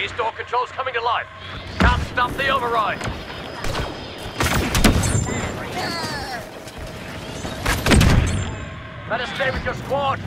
These door control's coming to life. Can't stop the override. Better stay with your squad.